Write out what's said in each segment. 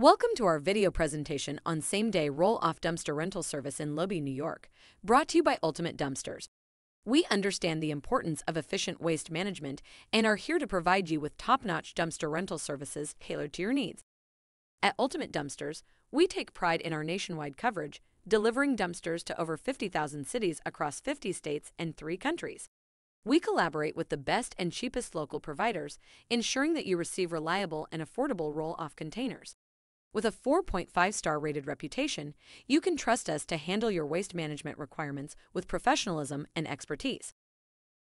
Welcome to our video presentation on same-day roll-off dumpster rental service in Lodi, New York, brought to you by Ultimate Dumpsters. We understand the importance of efficient waste management and are here to provide you with top-notch dumpster rental services tailored to your needs. At Ultimate Dumpsters, we take pride in our nationwide coverage, delivering dumpsters to over 50,000 cities across 50 states and 3 countries. We collaborate with the best and cheapest local providers, ensuring that you receive reliable and affordable roll-off containers. With a 4.5 star rated reputation, you can trust us to handle your waste management requirements with professionalism and expertise.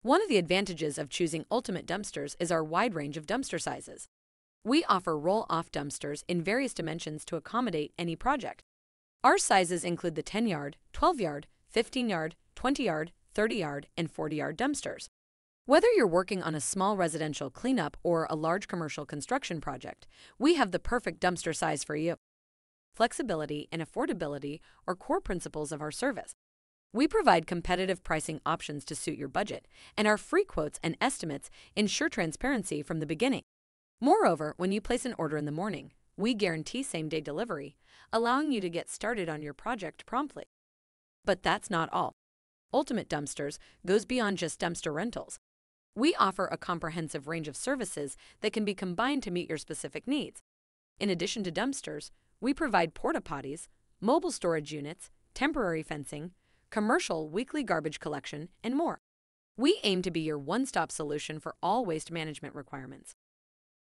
One of the advantages of choosing Ultimate Dumpsters is our wide range of dumpster sizes. We offer roll off dumpsters in various dimensions to accommodate any project. Our sizes include the 10 yard, 12 yard, 15 yard, 20 yard, 30 yard, and 40 yard dumpsters. Whether you're working on a small residential cleanup or a large commercial construction project, we have the perfect dumpster size for you. Flexibility and affordability are core principles of our service. We provide competitive pricing options to suit your budget, and our free quotes and estimates ensure transparency from the beginning. Moreover, when you place an order in the morning, we guarantee same day delivery, allowing you to get started on your project promptly. But that's not all. Ultimate Dumpsters goes beyond just dumpster rentals. We offer a comprehensive range of services that can be combined to meet your specific needs. In addition to dumpsters, we provide porta potties, mobile storage units, temporary fencing, commercial weekly garbage collection, and more. We aim to be your one stop solution for all waste management requirements.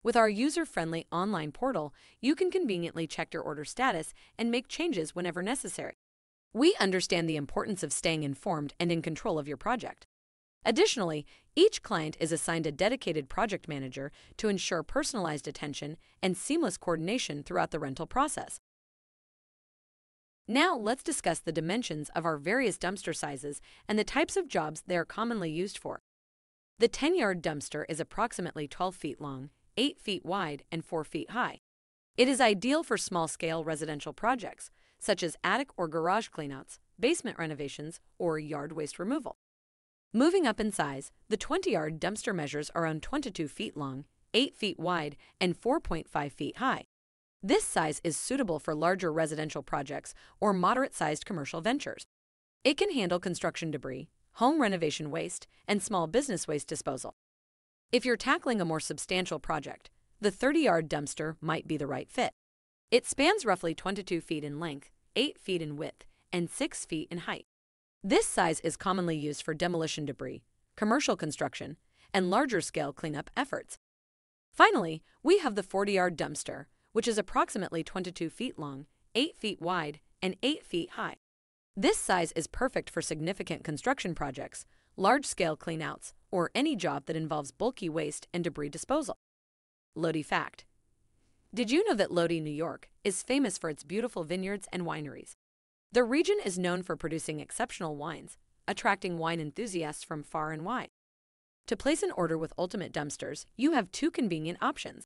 With our user friendly online portal, you can conveniently check your order status and make changes whenever necessary. We understand the importance of staying informed and in control of your project. Additionally, each client is assigned a dedicated project manager to ensure personalized attention and seamless coordination throughout the rental process. Now, let's discuss the dimensions of our various dumpster sizes and the types of jobs they are commonly used for. The 10 yard dumpster is approximately 12 feet long, 8 feet wide, and 4 feet high. It is ideal for small scale residential projects, such as attic or garage cleanouts, basement renovations, or yard waste removal. Moving up in size, the 20 yard dumpster measures around 22 feet long, 8 feet wide, and 4.5 feet high. This size is suitable for larger residential projects or moderate sized commercial ventures. It can handle construction debris, home renovation waste, and small business waste disposal. If you're tackling a more substantial project, the 30 yard dumpster might be the right fit. It spans roughly 22 feet in length, 8 feet in width, and 6 feet in height. This size is commonly used for demolition debris, commercial construction, and larger scale cleanup efforts. Finally, we have the 40 yard dumpster, which is approximately 22 feet long, 8 feet wide, and 8 feet high. This size is perfect for significant construction projects, large scale cleanouts, or any job that involves bulky waste and debris disposal. Lodi Fact Did you know that Lodi, New York, is famous for its beautiful vineyards and wineries? The region is known for producing exceptional wines, attracting wine enthusiasts from far and wide. To place an order with Ultimate Dumpsters, you have two convenient options.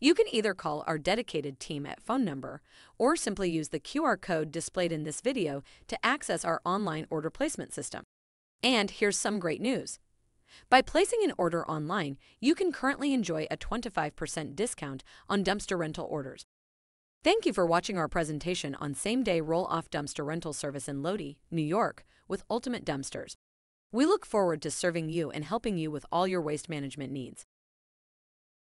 You can either call our dedicated team at phone number or simply use the QR code displayed in this video to access our online order placement system. And here's some great news. By placing an order online, you can currently enjoy a 25% discount on dumpster rental orders. Thank you for watching our presentation on same-day roll-off dumpster rental service in Lodi, New York with Ultimate Dumpsters. We look forward to serving you and helping you with all your waste management needs.